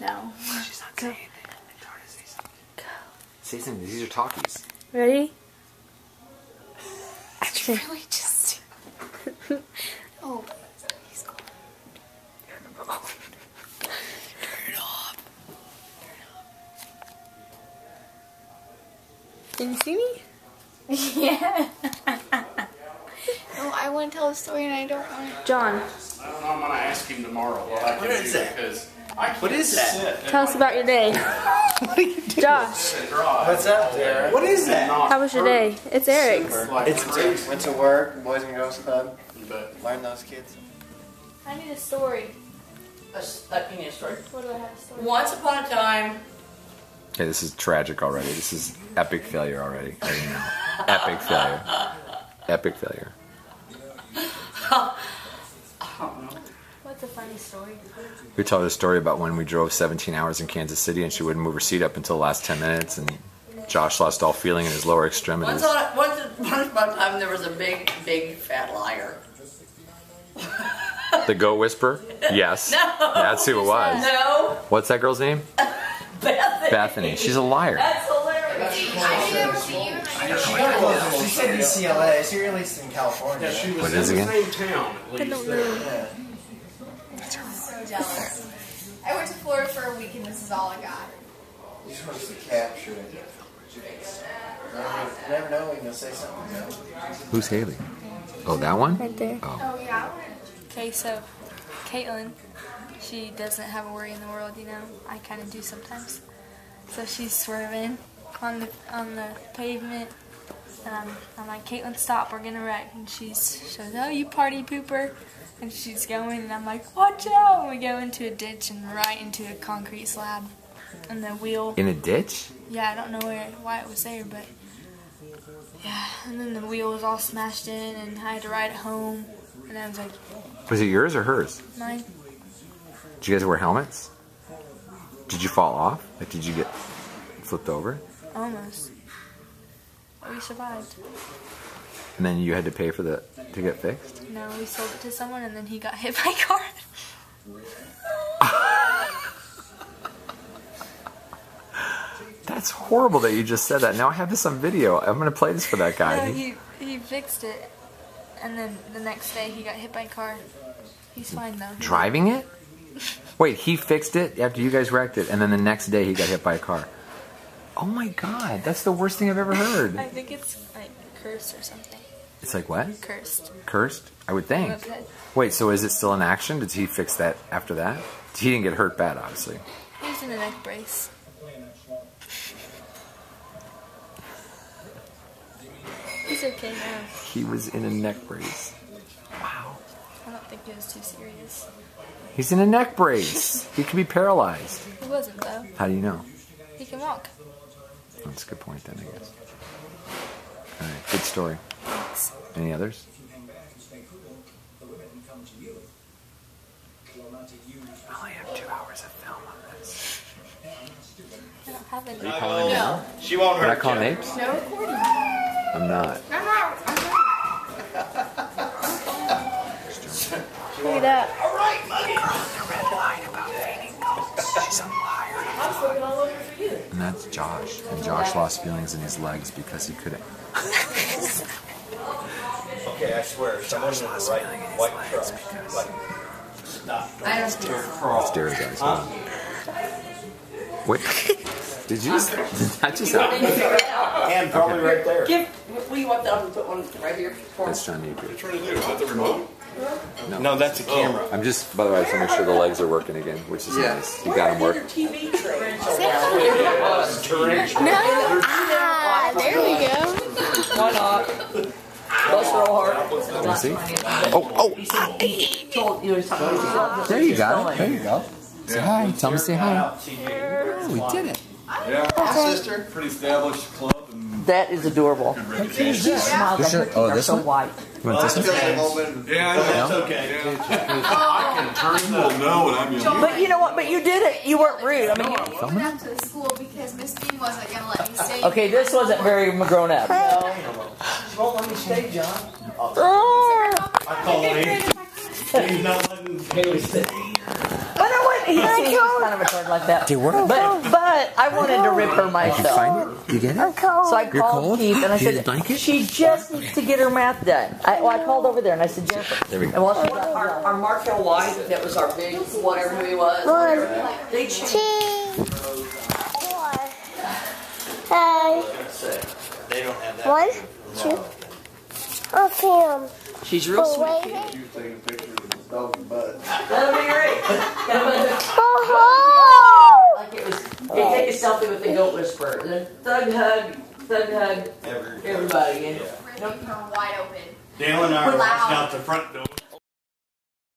No. She's not saying anything. Tell her to say something. Say something. These are talkies. Ready? Did you really just. oh, he's gone. Can you see me? Yeah. no, I want to tell a story and I don't want to. John, I don't know. I'm gonna ask him tomorrow what I can What do that? because I can't What is that? tell us about your day. Josh, and drive. What's up, Derek? What is that? How was your day? It's Eric's. like It's crazy. Went to work, Boys and Girls Club. You bet. Learn those kids. I need a story. That's, that can a story. What do I have a story? Once upon a time, Okay, this is tragic already. This is epic failure already. I know. Epic failure. Epic failure. What's a funny story? We told her a story about when we drove 17 hours in Kansas City and she wouldn't move her seat up until the last 10 minutes and Josh lost all feeling in his lower extremities. once, on, once, once upon a time, there was a big, big fat liar. The Goat Whisperer? Yes. No. That's who it was. No, What's that girl's name? Bethany. Bethany. She's a liar. That's hilarious. I never see you and She said UCLA. She released in California. Yeah, she was What in the again? same town at least. don't know. Yeah. I'm jealous. I went to Florida for a week and this is all I got. You're supposed to capture it. Never, never know when you'll say something. No? Who's Haley? Oh, that one? Right there. Oh. oh, yeah? Okay, so Caitlin, she doesn't have a worry in the world, you know. I kind of do sometimes. So she's swerving on the on the pavement, and I'm, I'm like, Caitlin, stop, we're gonna wreck. And she's she goes, oh, you party pooper, and she's going, and I'm like, watch out! And we go into a ditch and right into a concrete slab, and the wheel. In a ditch? Yeah, I don't know where why it was there, but yeah. And then the wheel was all smashed in, and I had to ride it home. And I was like, Was it yours or hers? mine. Did you guys wear helmets? Did you fall off? Like, did you get flipped over? Almost. But we survived. And then you had to pay for the to get fixed? No, we sold it to someone and then he got hit by a car. That's horrible that you just said that. Now I have this on video. I'm gonna play this for that guy. No, he, he fixed it. And then the next day he got hit by a car. He's fine though. Driving it? Wait, he fixed it after you guys wrecked it, and then the next day he got hit by a car. Oh my god, that's the worst thing I've ever heard. I think it's like cursed or something. It's like what? Cursed. Cursed? I would think. Okay. Wait, so is it still in action? Did he fix that after that? He didn't get hurt bad, obviously. He's in a neck brace. He's okay now. He was in a neck brace. Wow. I don't think it was too serious. He's in a neck brace. He could be paralyzed. He wasn't though. How do you know? He can walk. That's a good point then, I guess. All right, good story. Thanks. Any others? I only have two hours of film on this. I don't have any. Are you calling me now? She won't Are I hurt calling you. apes? No recording. I'm not. I'm not. I'm not. Look at that. She's a liar. And Josh. And Josh lost feelings in his legs because he couldn't. Okay, I swear, someone in the right white truck, like, stop. I don't care. It's Derek, guys. Hold on. Wait. Did you just, did that just happen? And probably right there. Give, we want that, I'm put one right here. for That's John Napier. Trying to do is that the remote? No, that's a camera. I'm just, by the way, I just want to make sure the legs are working again, which is nice. You got them work. TV tray. No. Ah, there we go. Why not? Bless real hard. Let me see. Oh, oh, Told you was talking about there you go. There you go. Say hi. Tell me say hi. Oh, we did it. Yeah, sister. Pretty established club and That is adorable. This one? Oh, this one? white. You want this one? yeah, I know. That's okay. I can turn people know when I'm young. But you know what? But you did it. You weren't rude. I mean, you, We went down to the school because Miss Dean wasn't gonna let me stay. okay, this wasn't very grown up. No. She won't let me stay, John. Oh. I call him. He's not letting Haley stay. But I went he seems kind of a turd like that. Did it work? But but I wanted to rip her Did you myself. find it? You get it? So I You're called cold? Keith and I You need a said, blanket? she just needs to get her math done. I, well, I called over there and I said, Jennifer. There we go. And while she got our, our Markel White, that was our big, whatever he was, whatever, they changed. two, four, five, They don't have one, two. Oh, film. Um, She's real sweet. wait. You taking a picture of his dog's butt. That'll be great. Oh, like it was, they take a selfie with the goat whisperer. Then thug hug, thug hug Every, everybody. And Ripping her wide open. Dale and I are We're loud. watching out the front door.